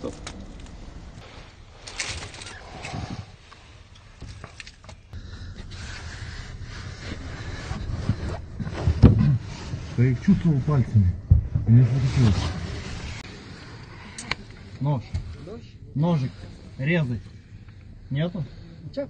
Стоп. Да я их чувствовал пальцами. Мне захотелось. Нож. Ножик. Резать. Нету? Чё?